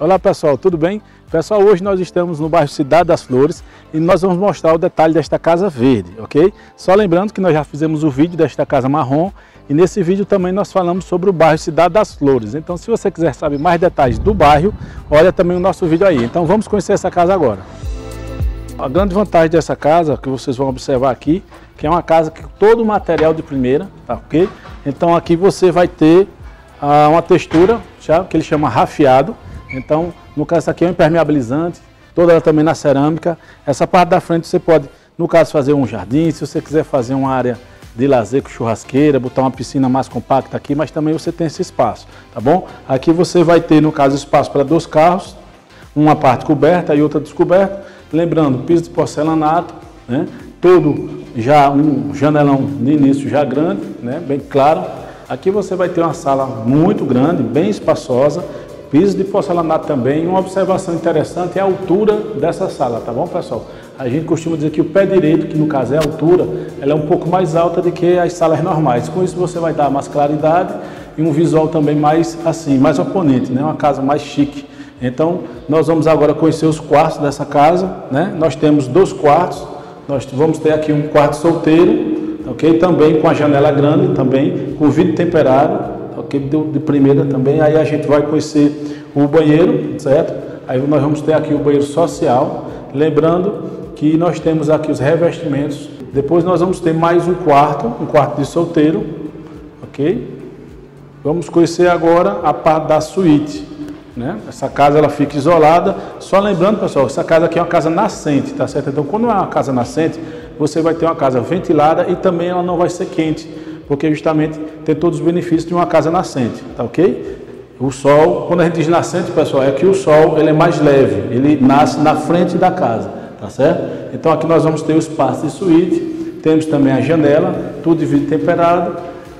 Olá pessoal, tudo bem? Pessoal, hoje nós estamos no bairro Cidade das Flores e nós vamos mostrar o detalhe desta casa verde, ok? Só lembrando que nós já fizemos o vídeo desta casa marrom e nesse vídeo também nós falamos sobre o bairro Cidade das Flores. Então se você quiser saber mais detalhes do bairro, olha também o nosso vídeo aí. Então vamos conhecer essa casa agora. A grande vantagem dessa casa, que vocês vão observar aqui, que é uma casa que todo o material de primeira, tá ok? Então aqui você vai ter ah, uma textura, que ele chama rafiado, então, no caso, aqui é um impermeabilizante, toda ela também na cerâmica. Essa parte da frente você pode, no caso, fazer um jardim, se você quiser fazer uma área de lazer com churrasqueira, botar uma piscina mais compacta aqui, mas também você tem esse espaço, tá bom? Aqui você vai ter, no caso, espaço para dois carros, uma parte coberta e outra descoberta. Lembrando, piso de porcelanato, né? Todo já um janelão de início já grande, né? Bem claro. Aqui você vai ter uma sala muito grande, bem espaçosa, Piso de porcelanato também. Uma observação interessante é a altura dessa sala, tá bom, pessoal? A gente costuma dizer que o pé direito, que no caso é a altura, ela é um pouco mais alta do que as salas normais. Com isso você vai dar mais claridade e um visual também mais assim, mais oponente, né? Uma casa mais chique. Então, nós vamos agora conhecer os quartos dessa casa, né? Nós temos dois quartos. Nós vamos ter aqui um quarto solteiro, ok? Também com a janela grande, também com vidro temperado, ok? De, de primeira também. Aí a gente vai conhecer o banheiro, certo? Aí nós vamos ter aqui o banheiro social. Lembrando que nós temos aqui os revestimentos. Depois nós vamos ter mais um quarto, um quarto de solteiro, ok? Vamos conhecer agora a parte da suíte. Né? Essa casa ela fica isolada. Só lembrando, pessoal, essa casa aqui é uma casa nascente, tá certo? Então, quando é uma casa nascente, você vai ter uma casa ventilada e também ela não vai ser quente porque justamente tem todos os benefícios de uma casa nascente, tá ok? O sol, quando a gente diz nascente, pessoal, é que o sol ele é mais leve, ele nasce na frente da casa, tá certo? Então aqui nós vamos ter o espaço de suíte, temos também a janela, tudo de vidro temperado,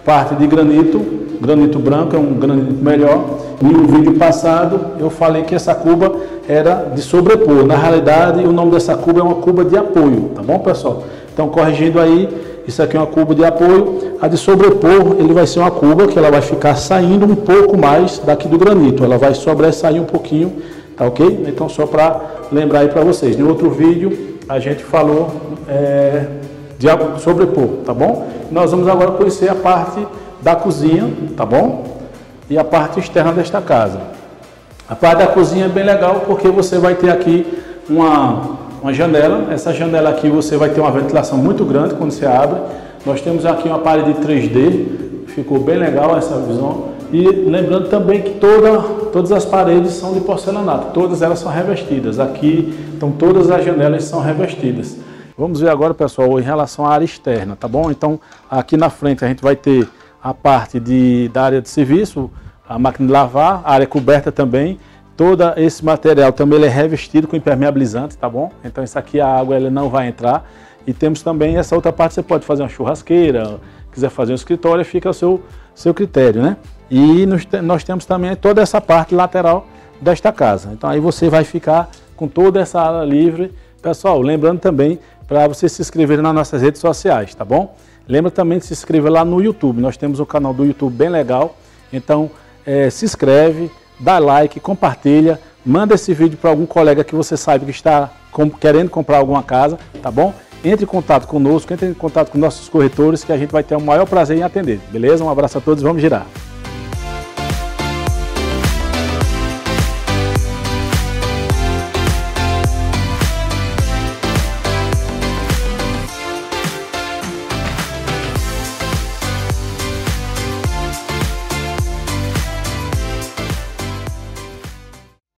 parte de granito, granito branco é um granito melhor. E no vídeo passado eu falei que essa cuba era de sobrepor. Na realidade, o nome dessa cuba é uma cuba de apoio, tá bom, pessoal? Então, corrigindo aí, isso aqui é uma cuba de apoio. A de sobrepor, ele vai ser uma cuba que ela vai ficar saindo um pouco mais daqui do granito. Ela vai sobressair um pouquinho, tá ok? Então, só para lembrar aí para vocês. No outro vídeo, a gente falou é, de sobrepor, tá bom? Nós vamos agora conhecer a parte da cozinha, tá bom? E a parte externa desta casa. A parte da cozinha é bem legal porque você vai ter aqui uma uma janela. Essa janela aqui você vai ter uma ventilação muito grande quando você abre. Nós temos aqui uma parede 3D, ficou bem legal essa visão. E lembrando também que toda, todas as paredes são de porcelanato, todas elas são revestidas. Aqui, então todas as janelas são revestidas. Vamos ver agora, pessoal, em relação à área externa, tá bom? Então, aqui na frente a gente vai ter a parte de, da área de serviço, a máquina de lavar, a área coberta também, Todo esse material também ele é revestido com impermeabilizante, tá bom? Então isso aqui a água ela não vai entrar. E temos também essa outra parte, você pode fazer uma churrasqueira, quiser fazer um escritório, fica ao seu, seu critério, né? E nós, nós temos também toda essa parte lateral desta casa. Então aí você vai ficar com toda essa área livre. Pessoal, lembrando também para você se inscrever nas nossas redes sociais, tá bom? Lembra também de se inscrever lá no YouTube. Nós temos um canal do YouTube bem legal. Então é, se inscreve, dá like, compartilha, manda esse vídeo para algum colega que você sabe que está querendo comprar alguma casa, tá bom? Entre em contato conosco, entre em contato com nossos corretores que a gente vai ter o maior prazer em atender, beleza? Um abraço a todos, vamos girar.